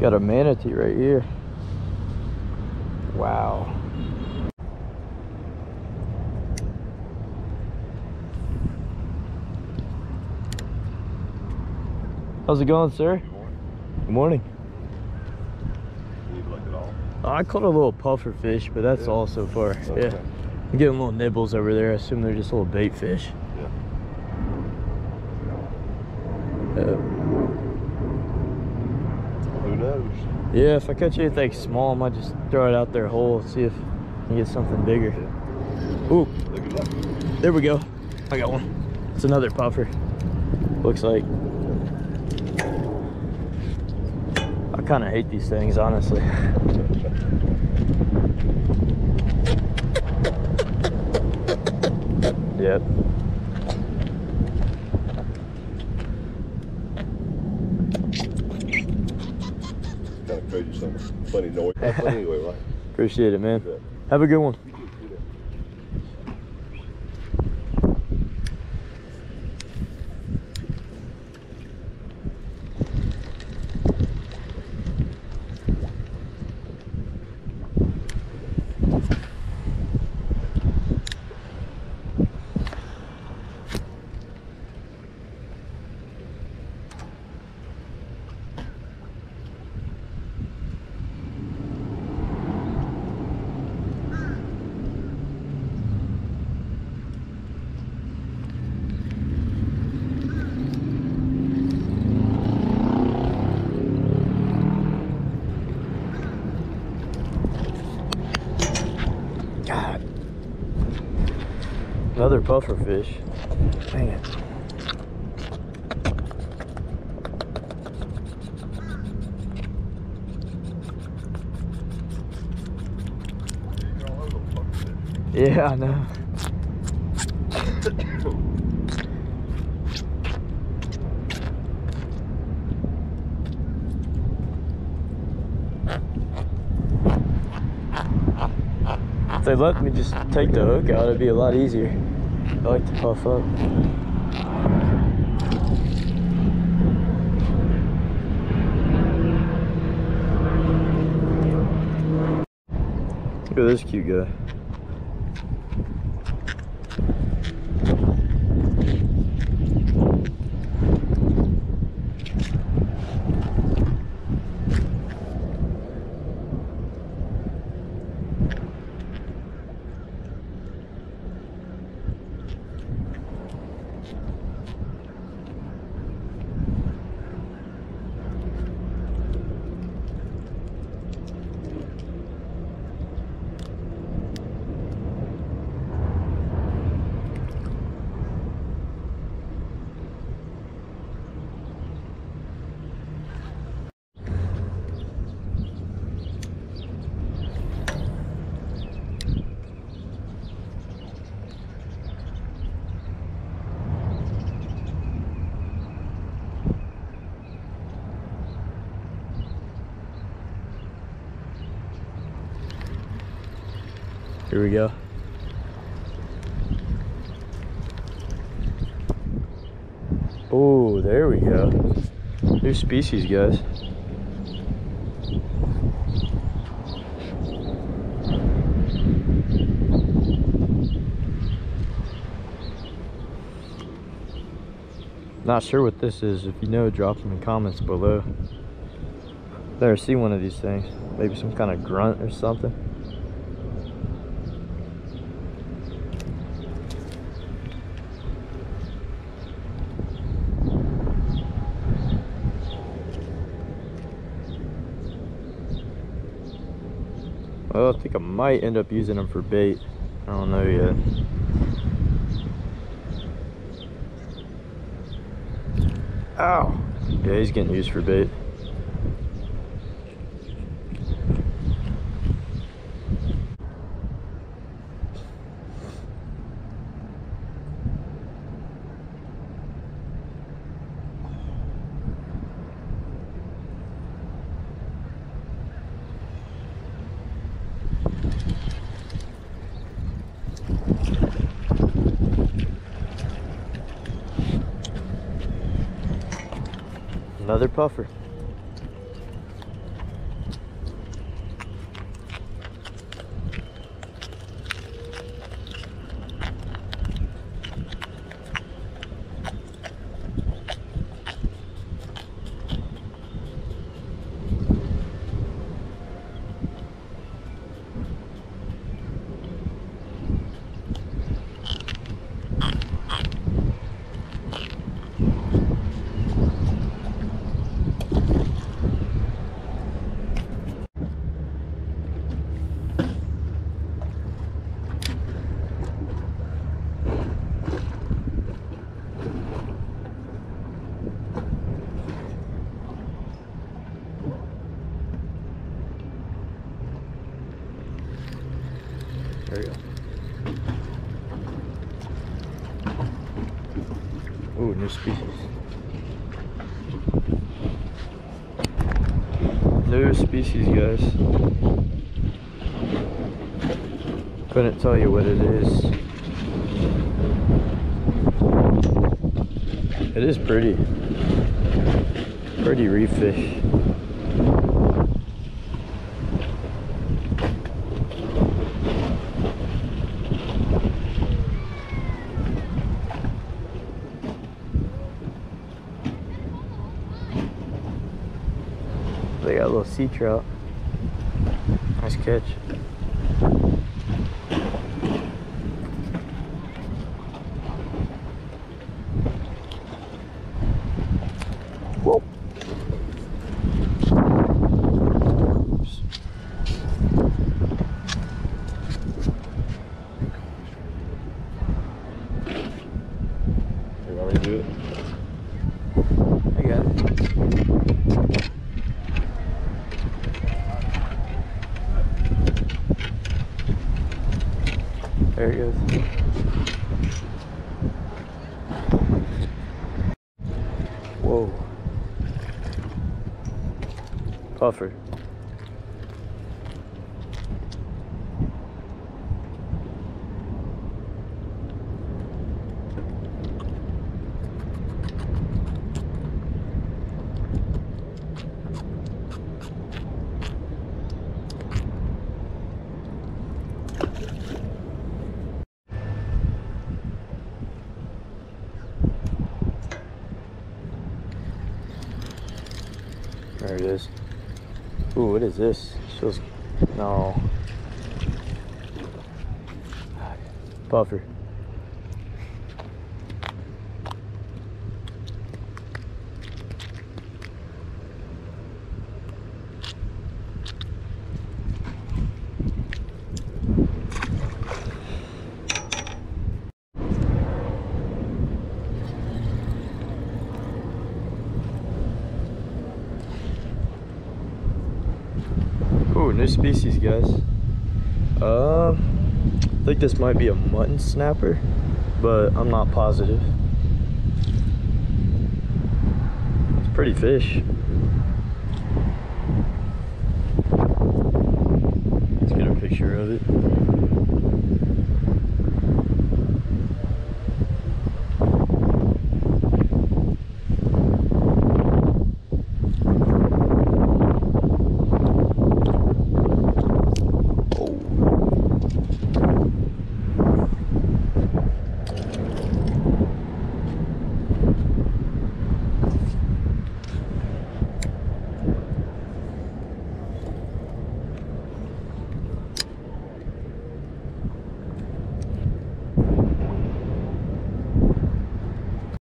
Got a manatee right here. Wow. How's it going, sir? Good morning. Good morning. Need like it all? Oh, I caught a little puffer fish, but that's Yeah. all so far. Okay. Yeah. I'm getting little nibbles over there. I assume they're just little bait fish. Yeah. Uh, yeah, if I catch anything small, I might just throw it out there whole, see if I can get something bigger. Ooh, there we go. I got one. It's another puffer. Looks like. I kind of hate these things, honestly. Yep. Kind of crazy, some funny noise. But anyway, right? Appreciate it, man. Have a good one. You can do that. God. Another puffer fish. Dang it. Yeah, I know. If they let me just take the hook out, it'd be a lot easier. I like to puff up. Look at this cute guy. Here we go. Oh, there we go. New species, guys. Not sure what this is. If you know, drop them in comments below. Never see one of these things. Maybe some kind of grunt or something. Well, I think I might end up using them for bait. I don't know yet. Ow! Yeah, he's getting used for bait. Another puffer. There we go. Ooh, new species. New species, guys. Couldn't tell you what it is. It is pretty. Pretty reef fish. Sea trout. Nice catch. Whoa. Oops. You want me to do it? I got it. It goes. Whoa. Puffer. There it is. Ooh, what is this? It Feels no. Puffer. Ooh, new species, guys. Uh, I think this might be a mutton snapper, but I'm not positive. It's pretty fish.